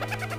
you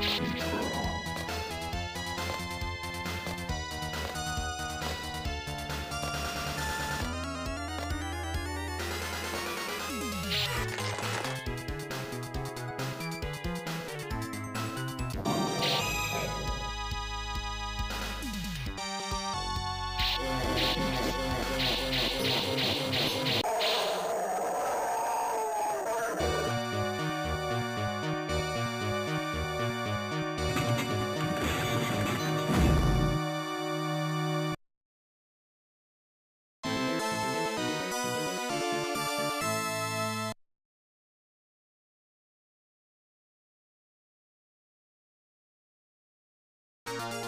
Thank you.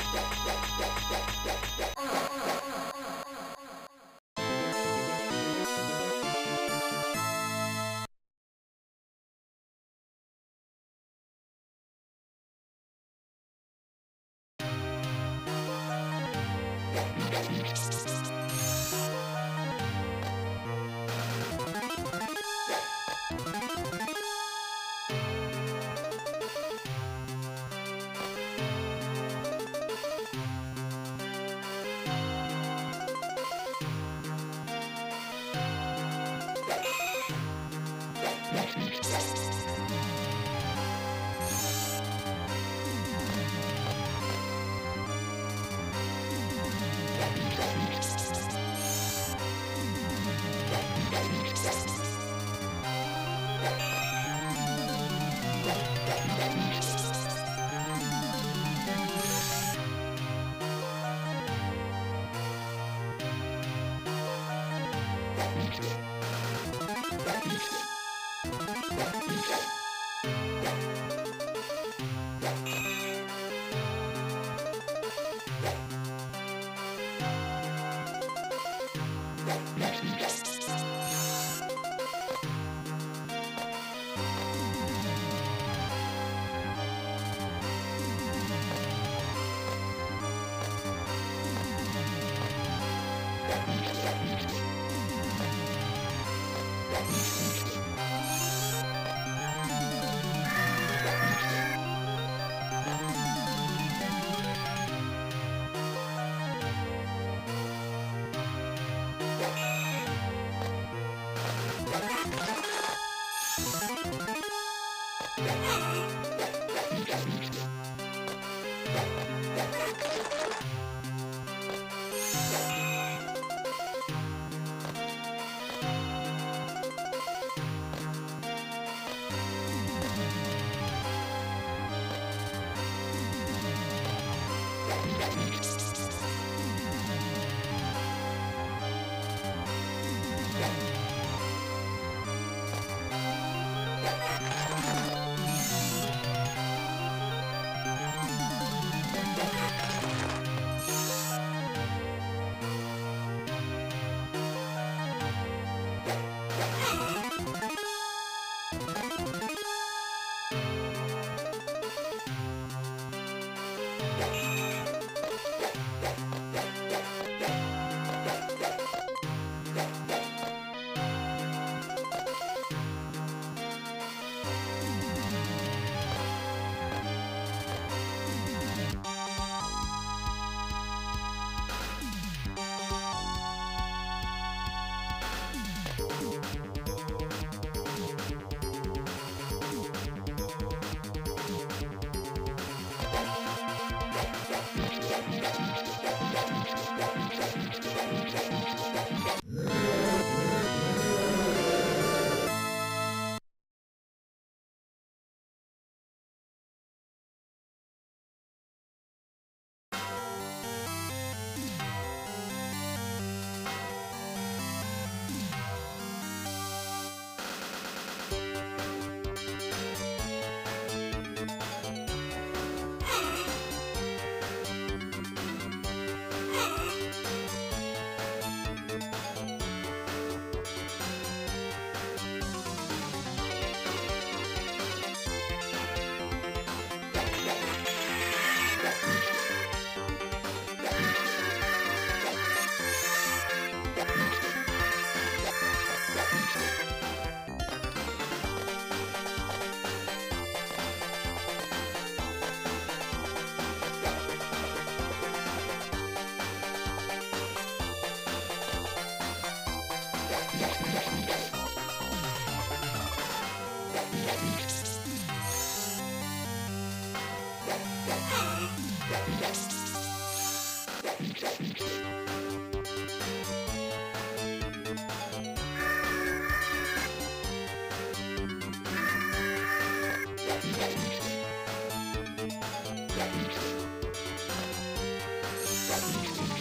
Yeah. ます。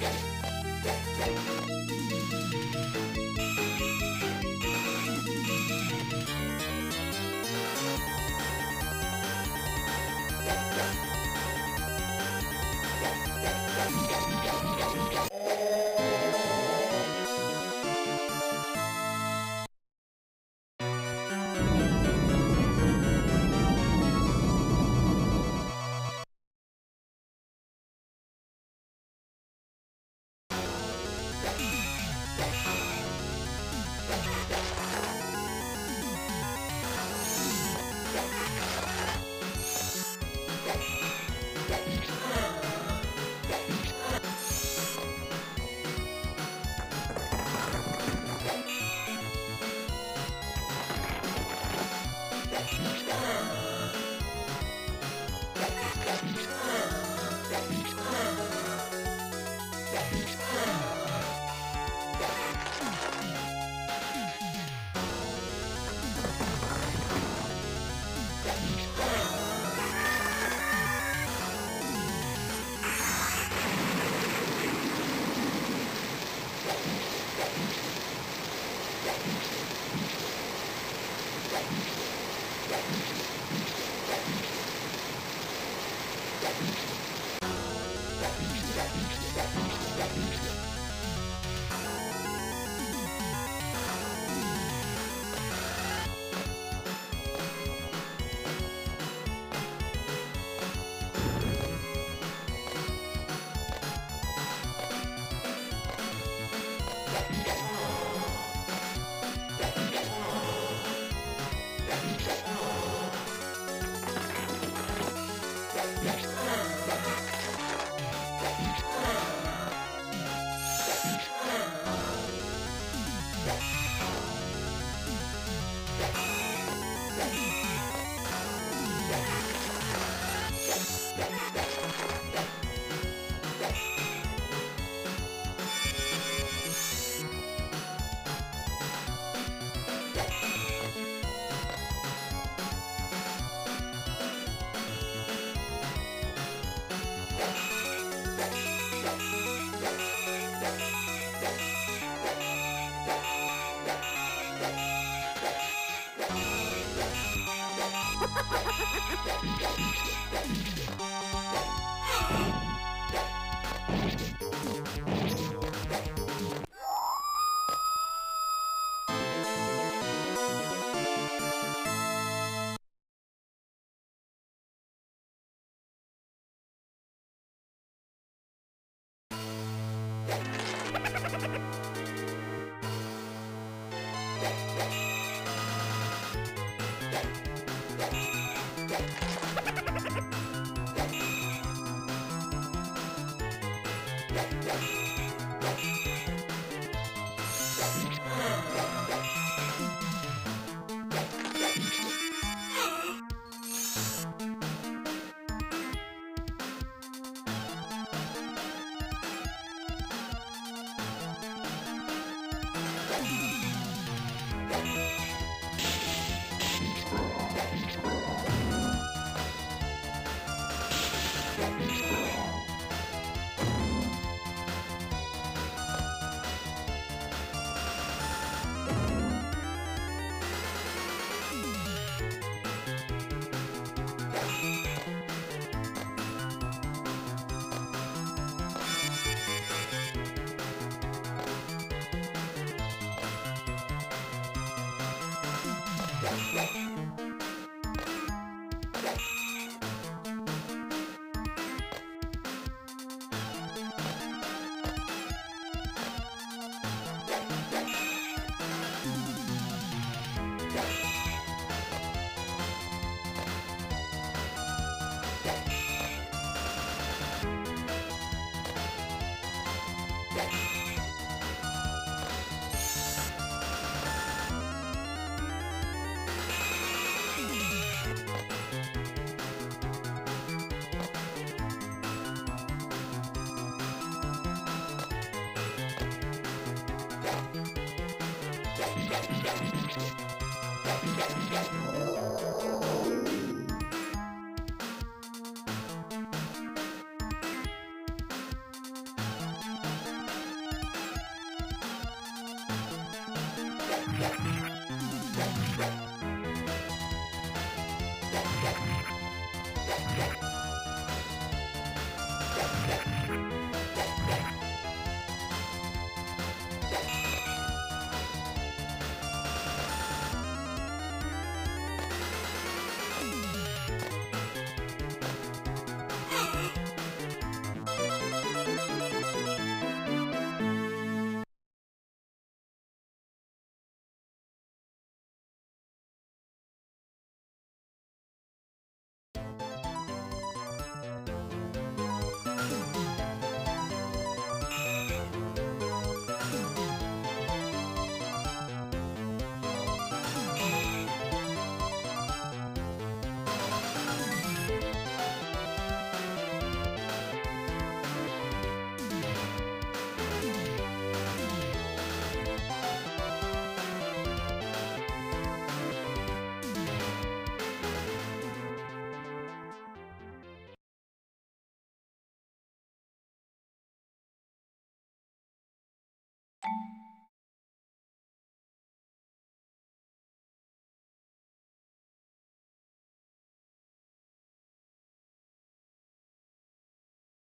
Yes.